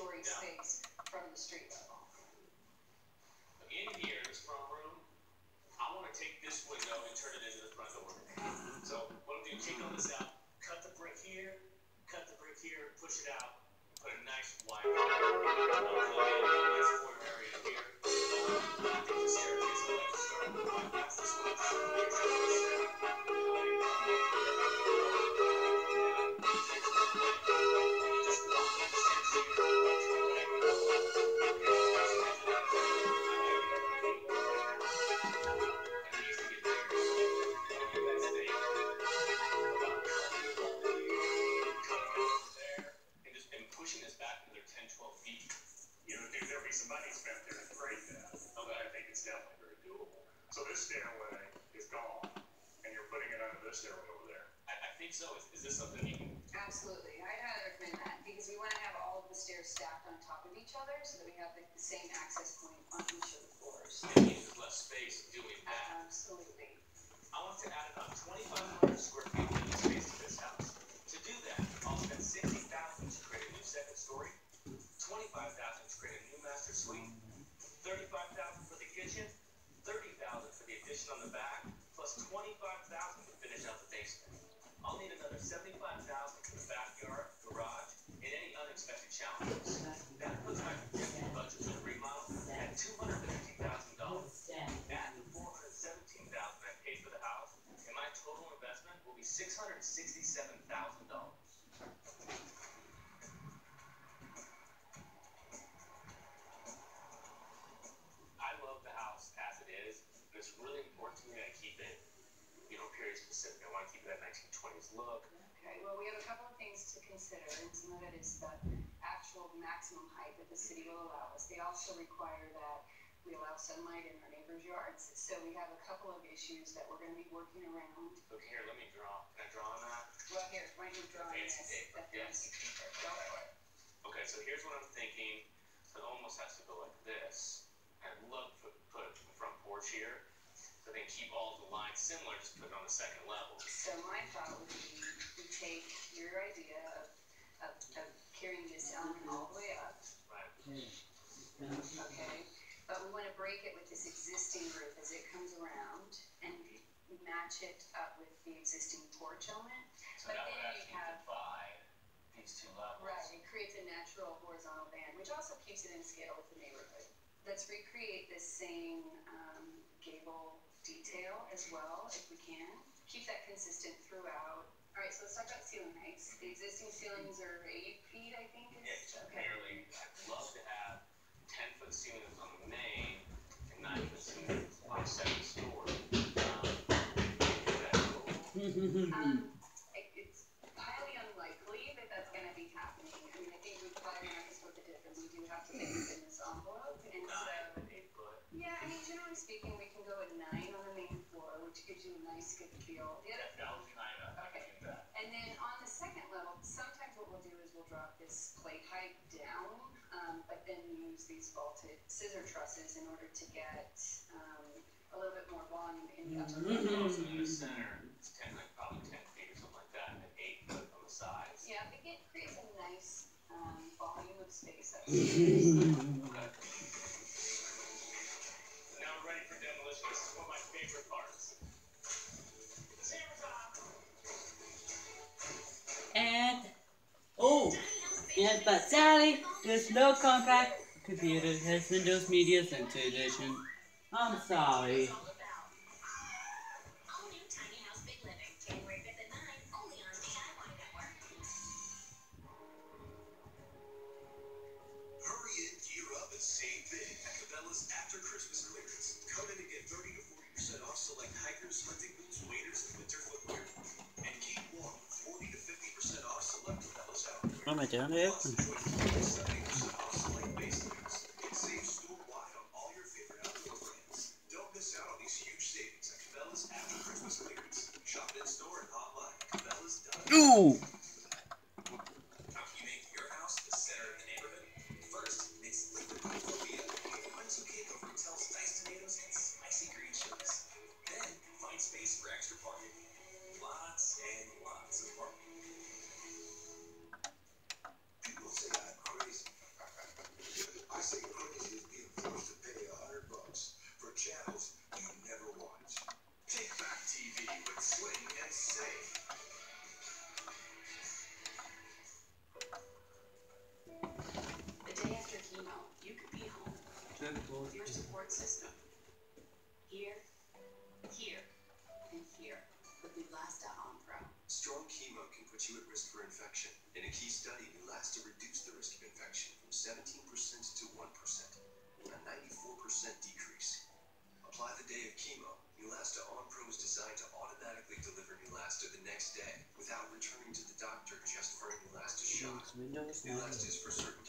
story Yeah. space from the street level. In here, this front room, I wanna take this window and turn it into the front door. So what I'm doing, take all this out, cut the brick here, cut the brick here, push it out, put a nice wide. I'll plug in a nice floor area here. I think the staircase, I like to start with this way. Here's the putting it under over there. I, I think so. Is, is this something you can? Absolutely, I'd highly recommend that, because we wanna have all of the stairs stacked on top of each other, so that we have the, the same access point on each of the floors. It needs less space doing that. Absolutely. I want to add about 2,500 square feet of living space to this house. To do that, I'll spend 60,000 to create a new second story, 25,000 to create a new master suite, 35,000 for the kitchen, 30,000 for the addition on the back, plus 25,000 the basement. I'll need another 75,000 for the backyard, garage, and any unexpected challenges. Specific. I want to keep that nineteen twenties look. Okay, well, we have a couple of things to consider, and some of it is the actual maximum height that the city will allow us. They also require that we allow sunlight in our neighbors' yards, so we have a couple of issues that we're gonna be working around. Look here, let me draw. Can I draw on that? Well, here, why don't you draw on this? Paper, yes. fancy paper, go for it. Okay, so here's what I'm thinking. It almost has to go like this. I'd love to put a front porch here, but then keep all the lines similar, just put it on the second level. So my thought would be, we take your idea of, of, of carrying this element all the way up, Right. okay? But we wanna break it with this existing roof as it comes around and match it up with the existing porch element. So But that then you actually have- divide these two levels. Right, it creates a natural horizontal band, which also keeps it in scale with the neighborhood. Let's recreate this same, um, gable detail as well, if we can. Keep that consistent throughout. Alright, so let's talk about ceiling heights. The existing ceilings are eight feet, I think, is, just okay. barely. I'd love to have ten foot ceilings on the main and nine foot ceilings on the second story. Um, cool? Um, it, it's highly unlikely that that's gonna be happening. I mean, I think we probably have to split the difference. We do have to make it in this envelope, and so. Nine, eight foot. Yeah, I mean, generally speaking, we can go at nine on the main floor, which gives you a nice good feel. The other That was kind of, I can do that. And then on the second level, sometimes what we'll do is we'll drop this plate height down, um, but then use these vaulted scissor trusses in order to get, um, a little bit more volume in the upper level. Also in the center, it's ten, like probably ten feet or something like that, and then eight foot on the sides. Yeah, it get, creates a nice, um, volume of space up Now we're ready for demolition. This is one of my favorite parts. And but Sally, there's no Compaq computer has Windows Media Center Edition. I'm sorry. And online at Cabela's.com. Ooh. Put you at risk for infection. In a key study, Neulasta reduced the risk of infection from 17% to 1%, a 94% decrease. Apply the day of chemo. Neulasta Onpro is designed to automatically deliver Neulasta the next day without returning to the doctor just for a Neulasta shot. Neulasta is for certain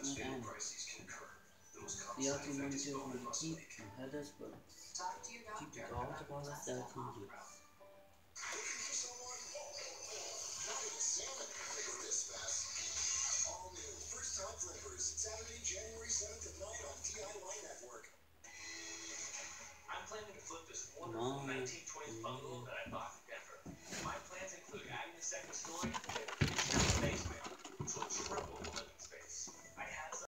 The keep Keep that. Saturday, January 7th at on DIY Network. I'm planning to flip this wonderful 1920s bungalow that I